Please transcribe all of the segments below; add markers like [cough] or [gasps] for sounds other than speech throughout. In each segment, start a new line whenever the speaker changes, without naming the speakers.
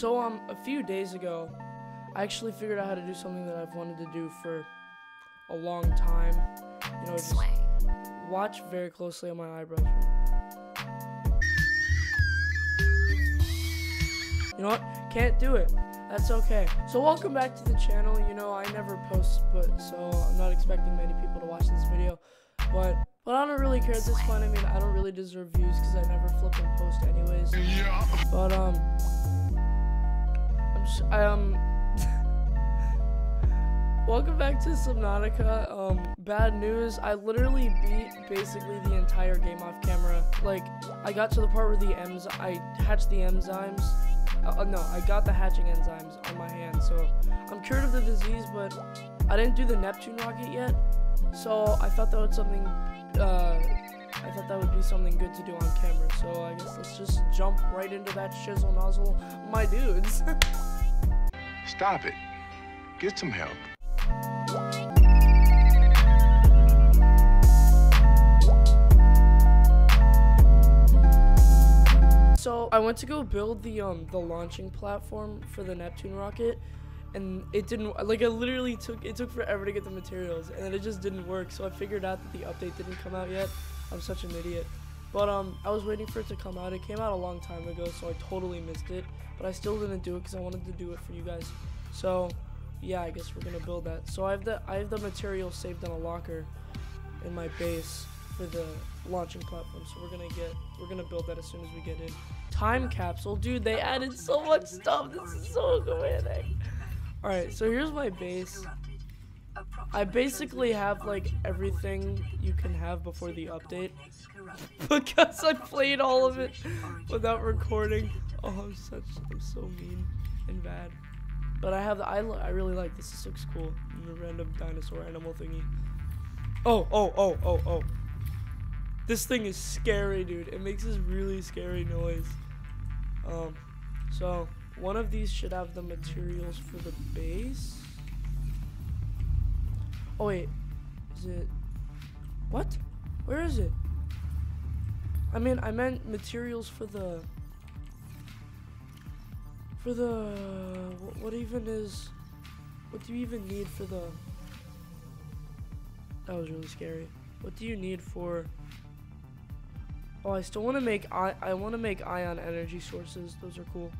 So um, a few days ago, I actually figured out how to do something that I've wanted to do for a long time. You know, just watch very closely on my eyebrows. You know what? Can't do it. That's okay. So welcome back to the channel. You know, I never post, but so I'm not expecting many people to watch this video. But but I don't really care at this point. I mean, I don't really deserve views because I never flip and post anyways. But um, I'm s- I, um. [laughs] Welcome back to Subnautica. Um, bad news. I literally beat basically the entire game off camera. Like, I got to the part where the enzymes, I hatched the enzymes. Uh, uh, no, I got the hatching enzymes on my hand. So I'm cured of the disease, but I didn't do the Neptune rocket yet. So I thought that was something. Uh, I thought that would be something good to do on camera. So I guess let's just jump right into that shizzle nozzle, my dudes. [laughs]
Stop it. Get some help.
So I went to go build the um the launching platform for the Neptune rocket, and it didn't like it literally took it took forever to get the materials, and it just didn't work. So I figured out that the update didn't come out yet. I'm such an idiot. But um, I was waiting for it to come out. It came out a long time ago, so I totally missed it. But I still didn't do it because I wanted to do it for you guys. So yeah, I guess we're gonna build that. So I have the I have the material saved in a locker in my base for the launching platform. So we're gonna get we're gonna build that as soon as we get in. Time capsule, dude. They added so much stuff. This is so romantic. All right, so here's my base. I basically have like everything you can have before the update [laughs] because I played all of it without recording. [laughs] Oh, I'm such I'm so mean and bad. But I have the I, I really like this. This looks cool. The random dinosaur animal thingy. Oh, oh, oh, oh, oh. This thing is scary, dude. It makes this really scary noise. Um, so one of these should have the materials for the base. Oh wait, is it? What? Where is it? I mean, I meant materials for the. For the. What, even is? What do you even need for the? That was really scary. What do you need for? Oh, I still want to make I I want to make ion energy sources. Those are cool.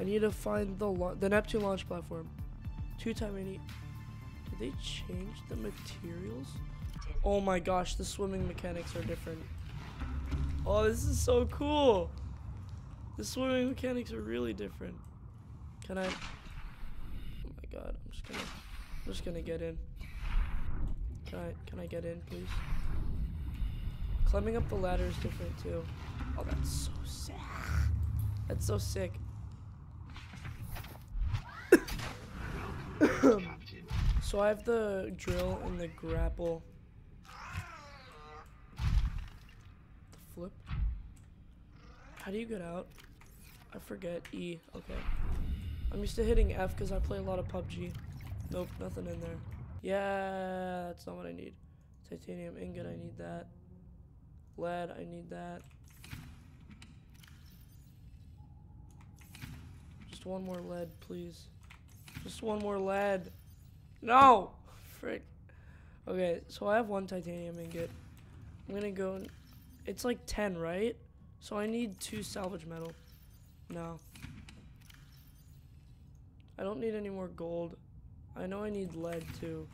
I need to find the the Neptune launch platform. Two time need. Did they change the materials? Oh my gosh, the swimming mechanics are different. Oh, this is so cool. The swimming mechanics are really different. Can I? Oh my god, I'm just gonna, I'm just gonna get in. Can I, can I get in, please? Climbing up the ladder is different too. Oh, that's so sick. That's so sick. [coughs] so I have the drill and the grapple. The flip. How do you get out? I forget. E. Okay. I'm used to hitting F because I play a lot of PUBG. Nope, nothing in there. Yeah, that's not what I need. Titanium ingot, I need that. Lead, I need that. Just one more lead, please. Just one more lead. No! Frick. Okay, so I have one titanium ingot. I'm gonna go. It's like 10, right? So I need two salvage metal. No. I don't need any more gold. I know I need lead too.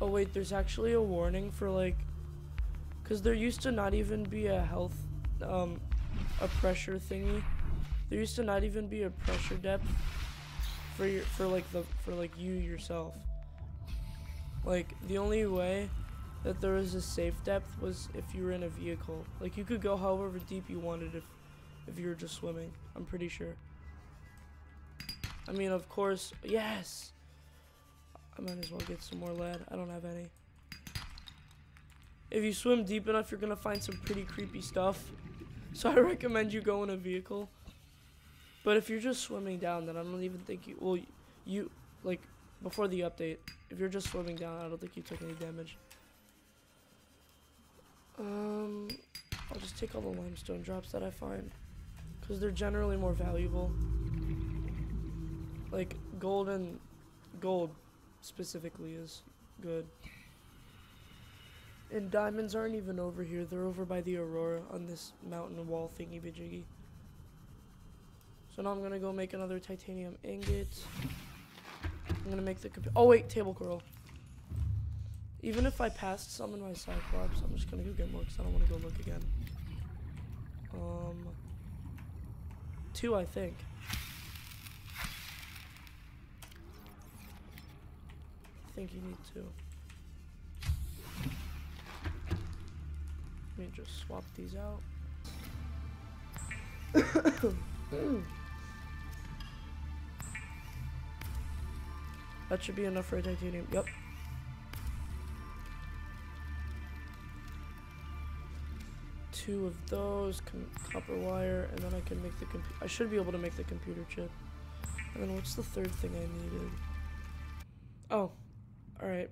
Oh wait, there's actually a warning for like, cause there used to not even be a health, um, a pressure thingy. There used to not even be a pressure depth for your for like the for like you yourself. Like the only way that there was a safe depth was if you were in a vehicle. Like you could go however deep you wanted if if you were just swimming. I'm pretty sure. I mean, of course, yes. I might as well get some more lead. I don't have any. If you swim deep enough, you're gonna find some pretty creepy stuff. So I [laughs] recommend you go in a vehicle. But if you're just swimming down, then I don't even think you. Well, you like before the update. If you're just swimming down, I don't think you took any damage. Um, I'll just take all the limestone drops that I find. Because they're generally more valuable. Like, gold and gold specifically is good. And diamonds aren't even over here. They're over by the Aurora on this mountain wall thingy bajiggy. So now I'm gonna go make another titanium ingot. I'm gonna make the Oh wait, table coral. Even if I passed some in my Cyclops, I'm just gonna go get more because I don't want to go look again. Um, two, I think. I think you need two. Let me just swap these out. [coughs] that should be enough for a titanium. Yep. Two of those, copper wire, and then I can make the computer. I should be able to make the computer chip. And then what's the third thing I needed? Oh, alright.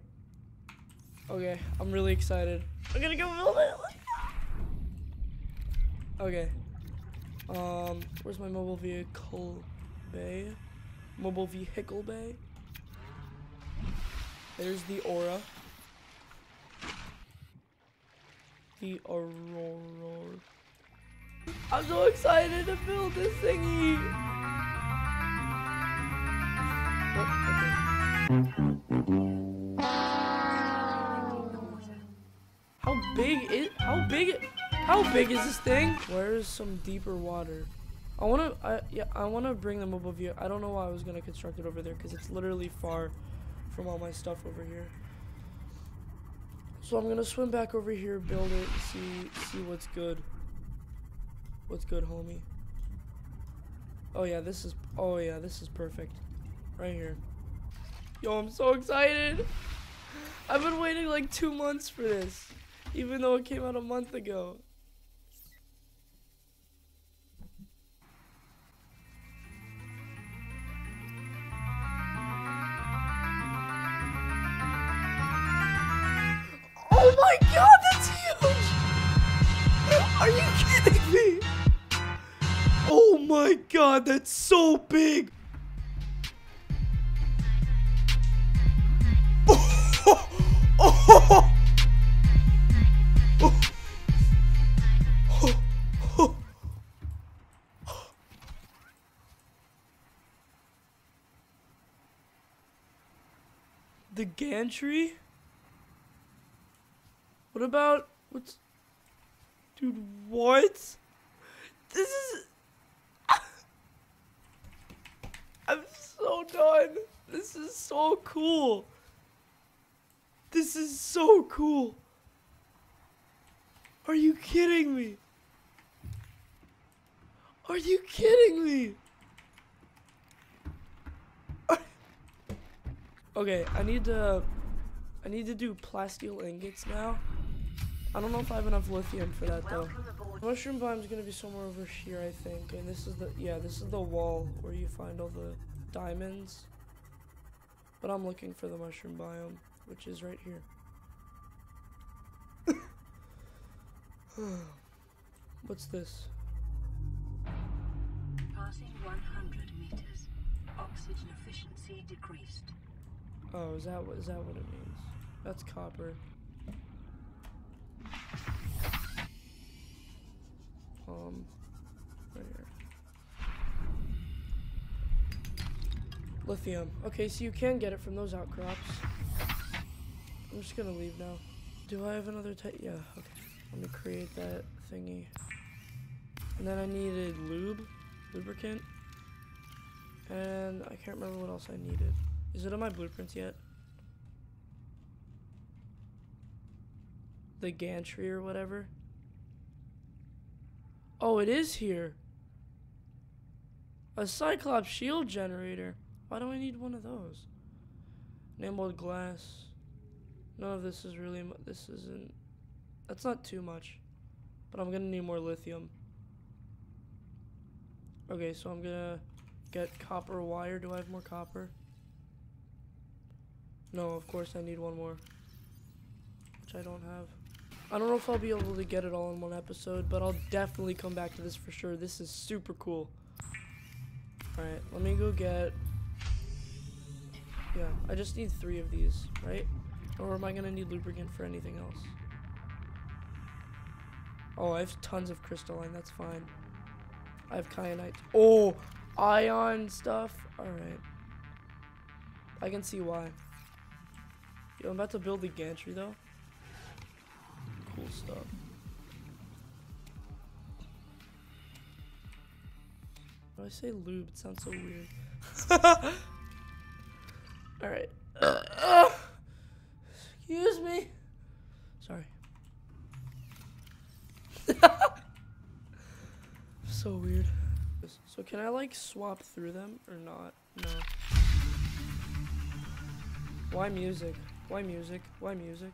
Okay, I'm really excited. I'm gonna go build it! Okay. Um, where's my mobile vehicle bay? Mobile vehicle bay? There's the aura. The aurora. I'm so excited to build this thingy! How big is how big how big is this thing? Where is some deeper water? I wanna I yeah I wanna bring the mobile view. I don't know why I was gonna construct it over there because it's literally far from all my stuff over here. So I'm gonna swim back over here, build it, see see what's good. What's good, homie? Oh yeah, this is oh yeah, this is perfect. Right here. Yo, I'm so excited. I've been waiting like two months for this. Even though it came out a month ago. Are you kidding me? Oh my god, that's so big! The gantry? What about what's Dude, what? This is [laughs] I'm so done. This is so cool. This is so cool. Are you kidding me? Are you kidding me? [laughs] Okay, I need to I need to do plasteel ingots now. I don't know if I have enough lithium for that though. Mushroom biome is gonna be somewhere over here, I think. And this is the yeah, this is the wall where you find all the diamonds. But I'm looking for the mushroom biome, which is right here. [sighs] What's this?
Passing 100 meters. Oxygen efficiency decreased.
Oh, is that what is that what it means? That's copper. Um, right here. Lithium. Okay, so you can get it from those outcrops. I'm just gonna leave now. Do I have another type? Yeah. Okay. Let me create that thingy. And then I needed lube, lubricant, and I can't remember what else I needed. Is it on my blueprints yet? The gantry or whatever? Oh, it is here. A Cyclops shield generator. Why do I need one of those? Enameled glass. None of this is really, this isn't, that's not too much. But I'm gonna need more lithium. Okay, so I'm gonna get copper wire. Do I have more copper? No, of course I need one more. Which I don't have. I don't know if I'll be able to get it all in one episode, but I'll definitely come back to this for sure. This is super cool. Alright, let me go get... Yeah, I just need three of these, right? Or am I gonna need lubricant for anything else? Oh, I have tons of crystalline, that's fine. I have kyanite. Oh, ion stuff? Alright. I can see why. Yo, I'm about to build the gantry though. Cool stuff. When I say lube, it sounds so weird. [laughs] Alright. excuse me. Sorry. [laughs] so weird. So can I like swap through them or not? No. Why music? Why music? Why music?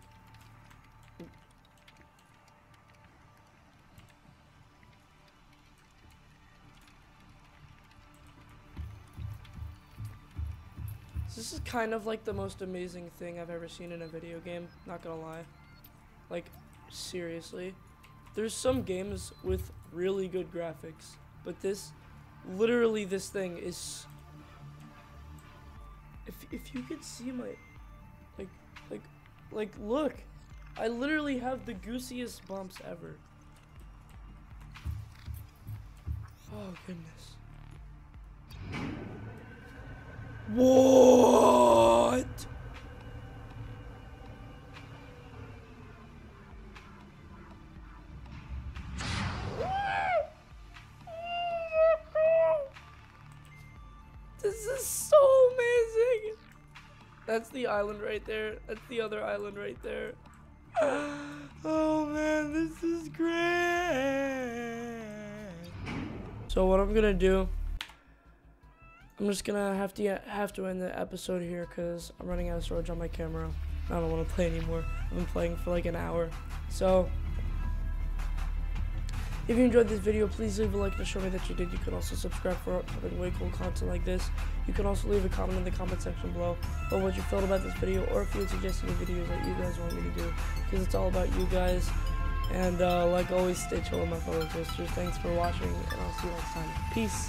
Kind of like the most amazing thing I've ever seen in a video game, not gonna lie. Like, seriously. There's some games with really good graphics, but this, literally this thing is, if, if you could see my, like, like, like, look. I literally have the goosiest bumps ever. Oh, goodness. What? The island right there. That's the other island right there. [gasps] Oh man, this is great. So what I'm gonna do I'm just gonna have to have to end the episode here because I'm running out of storage on my camera. I don't want to play anymore. I've been playing for like an hour. So, if you enjoyed this video, please leave a like to show me that you did. You can also subscribe for upcoming way cool content like this. You can also leave a comment in the comment section below about what you felt about this video or if you would suggest any videos that you guys want me to do because it's all about you guys. And uh, like always, stay chill with my fellow toasters. Thanks for watching, and I'll see you next time. Peace.